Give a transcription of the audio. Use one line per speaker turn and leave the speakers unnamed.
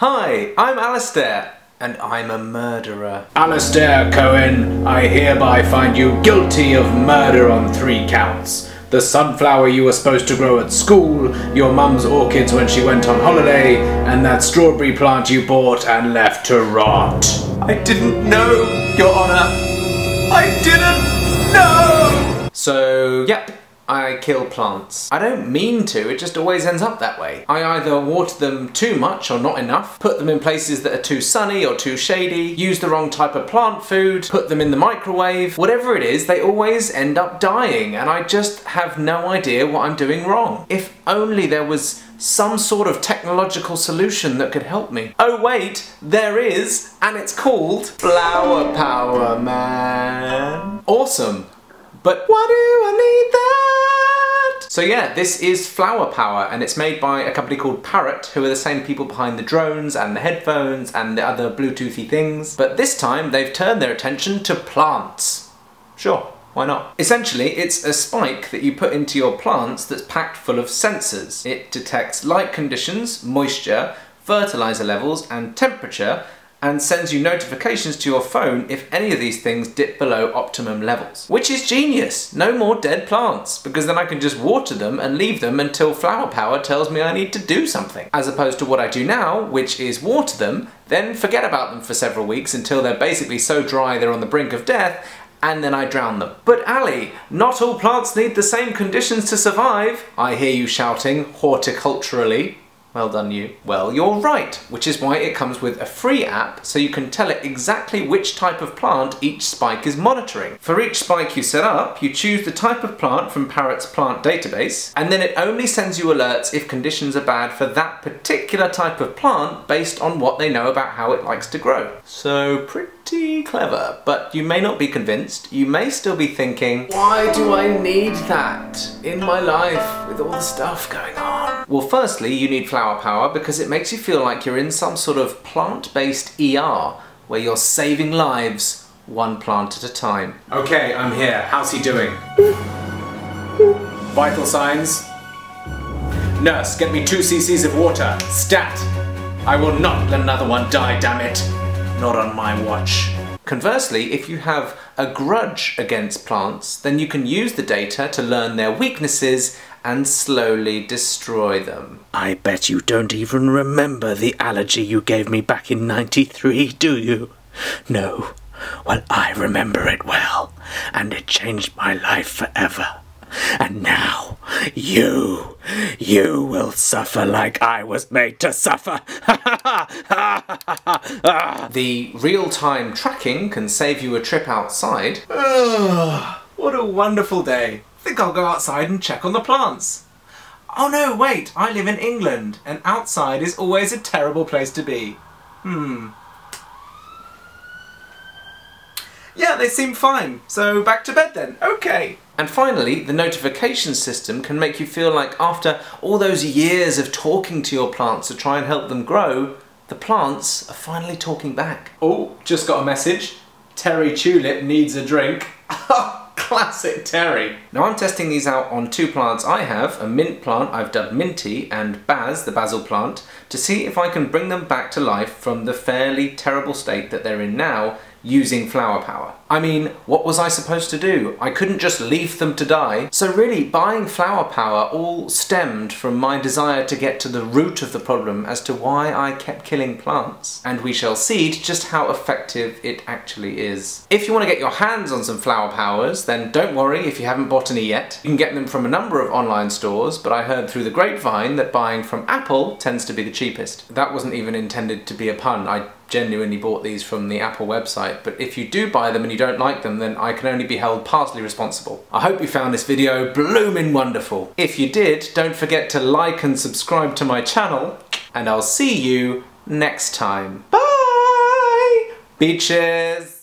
Hi, I'm Alistair, and I'm a murderer.
Alistair Cohen, I hereby find you guilty of murder on three counts. The sunflower you were supposed to grow at school, your mum's orchids when she went on holiday, and that strawberry plant you bought and left to rot.
I didn't know, Your Honour. I didn't know! So, yep, I kill plants. I don't mean to, it just always ends up that way. I either water them too much or not enough, put them in places that are too sunny or too shady, use the wrong type of plant food, put them in the microwave, whatever it is, they always end up dying and I just have no idea what I'm doing wrong. If only there was some sort of technological solution that could help me. Oh wait, there is, and it's called Flower Power Man. Awesome. But why do I need that? So yeah, this is Flower Power and it's made by a company called Parrot who are the same people behind the drones and the headphones and the other Bluetoothy things. But this time they've turned their attention to plants. Sure, why not? Essentially, it's a spike that you put into your plants that's packed full of sensors. It detects light conditions, moisture, fertilizer levels and temperature and sends you notifications to your phone if any of these things dip below optimum levels. Which is genius! No more dead plants, because then I can just water them and leave them until flower power tells me I need to do something. As opposed to what I do now, which is water them, then forget about them for several weeks until they're basically so dry they're on the brink of death, and then I drown them. But Ali, not all plants need the same conditions to survive, I hear you shouting horticulturally. Well done you. Well, you're right, which is why it comes with a free app so you can tell it exactly which type of plant each spike is monitoring. For each spike you set up, you choose the type of plant from Parrot's plant database, and then it only sends you alerts if conditions are bad for that particular type of plant based on what they know about how it likes to grow. So pretty clever, but you may not be convinced. You may still be thinking, why do I need that in my life with all the stuff going on? Well, firstly, you need flower power because it makes you feel like you're in some sort of plant-based ER where you're saving lives one plant at a time.
Okay, I'm here. How's he doing? Vital signs? Nurse, get me two cc's of water. Stat! I will not let another one die, damn it. Not on my watch.
Conversely, if you have a grudge against plants, then you can use the data to learn their weaknesses and slowly destroy them.
I bet you don't even remember the allergy you gave me back in 93, do you? No. Well, I remember it well, and it changed my life forever. And now, you, you will suffer like I was made to suffer.
the real-time tracking can save you a trip outside.
Ah, what a wonderful day think I'll go outside and check on the plants. Oh no, wait, I live in England, and outside is always a terrible place to be. Hmm. Yeah, they seem fine, so back to bed then. Okay.
And finally, the notification system can make you feel like after all those years of talking to your plants to try and help them grow, the plants are finally talking back.
Oh, just got a message. Terry Tulip needs a drink. Classic Terry.
Now I'm testing these out on two plants I have, a mint plant I've dubbed Minty and Baz, the basil plant, to see if I can bring them back to life from the fairly terrible state that they're in now using flower power. I mean, what was I supposed to do? I couldn't just leave them to die. So really, buying flower power all stemmed from my desire to get to the root of the problem as to why I kept killing plants. And we shall see just how effective it actually is. If you want to get your hands on some flower powers, then don't worry if you haven't bought any yet. You can get them from a number of online stores, but I heard through the grapevine that buying from Apple tends to be the cheapest. That wasn't even intended to be a pun. I genuinely bought these from the Apple website, but if you do buy them and you don't like them, then I can only be held partially responsible. I hope you found this video blooming wonderful. If you did, don't forget to like and subscribe to my channel, and I'll see you next time. Bye! Beaches!